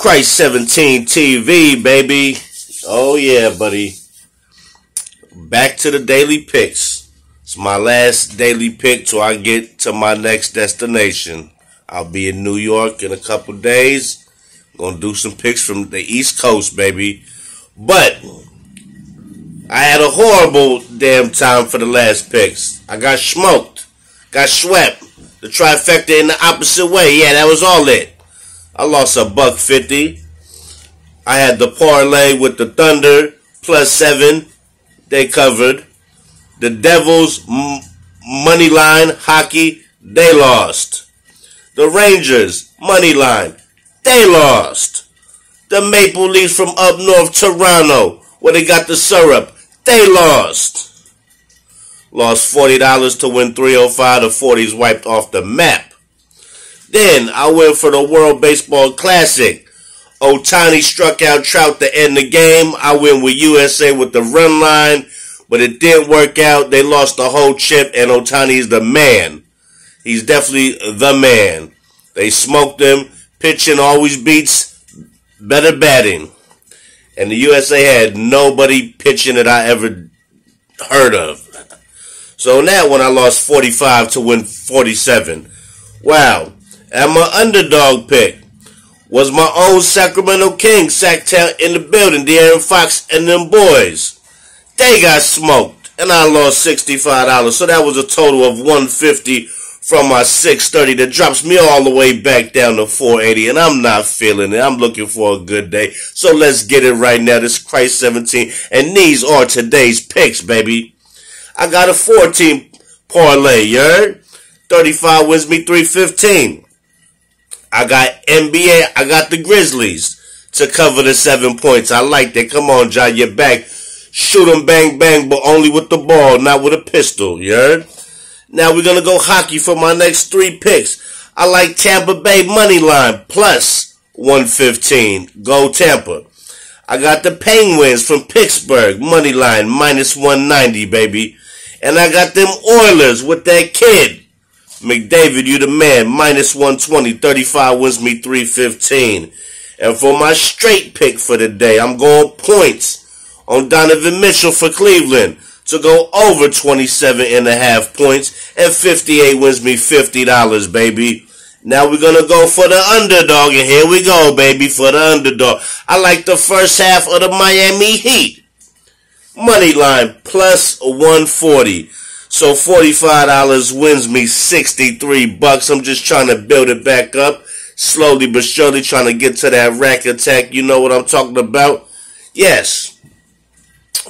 Cryse 17 TV, baby. Oh, yeah, buddy. Back to the daily picks. It's my last daily pick till I get to my next destination. I'll be in New York in a couple days. Gonna do some picks from the East Coast, baby. But I had a horrible damn time for the last picks. I got smoked, got swept. The trifecta in the opposite way. Yeah, that was all it. I lost a buck fifty. I had the parlay with the Thunder plus seven. They covered. The Devils m- money line hockey. They lost. The Rangers money line. They lost. The Maple Leafs from up north Toronto, where they got the syrup. They lost. Lost $40 to win 305. The 40s wiped off the map. Then I went for the World Baseball Classic. Ohtani struck out Trout to end the game. I went with USA with the run line, but it didn't work out. They lost the whole chip, and Ohtani's the man. He's definitely the man. They smoked him. Pitching always beats better batting. And the USA had nobody pitching that I ever heard of. So that one, I lost 45 to win 47. Wow. And my underdog pick was my own Sacramento Kings, Sacktown in the building, De'Aaron Fox and them boys. They got smoked, and I lost $65. So that was a total of 150 from my 630 that drops me all the way back down to 480 and I'm not feeling it. I'm looking for a good day. So let's get it right now. This Cryse 17 and these are today's picks, baby. I got a 14 parlay, you heard? 35 wins me 315. I got NBA. I got the Grizzlies to cover the seven points. I like that. Come on, Ja, you're back. Shoot 'em, bang, bang, but only with the ball, not with a pistol. You heard? Now we're gonna go hockey for my next three picks. I like Tampa Bay money line plus 115. Go Tampa. I got the Penguins from Pittsburgh money line minus 190, baby. And I got them Oilers with that kid. McDavid, you the man. Minus 120. 35 wins me 315. And for my straight pick for the day, I'm going points on Donovan Mitchell for Cleveland to go over 27 and a half points. And 58 wins me $50, baby. Now we're going to go for the underdog. And here we go, baby, for the underdog. I like the first half of the Miami Heat. Money line plus 140. So $45 wins me 63 bucks. I'm just trying to build it back up. Slowly but surely trying to get to that rack attack. You know what I'm talking about? Yes.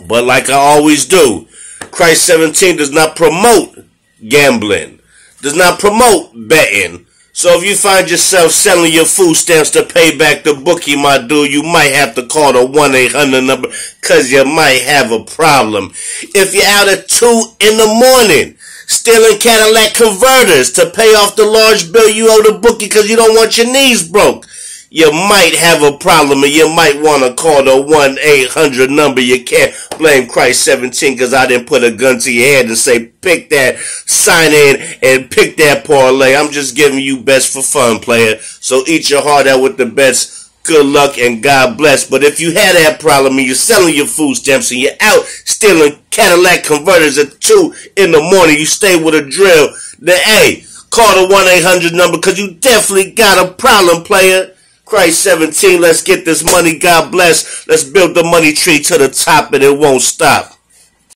But like I always do, Cryse 17 does not promote gambling. Does not promote betting. So if you find yourself selling your food stamps to pay back the bookie, my dude, you might have to call the 1-800 number cause you might have a problem. If you're out at 2 in the morning, stealing Cadillac converters to pay off the large bill you owe the bookie cause you don't want your knees broke, you might have a problem and you might want to call the 1-800 number. You can't blame Cryse 17 because I didn't put a gun to your head and say, pick that, sign in and pick that parlay. I'm just giving you best for fun, player. So eat your heart out with the best. Good luck and God bless. But if you had that problem and you're selling your food stamps and you're out stealing Cadillac converters at 2 in the morning, you stay with a drill, then hey, call the 1-800 number because you definitely got a problem, player. Cryse 17, let's get this money. God bless. Let's build the money tree to the top and it won't stop.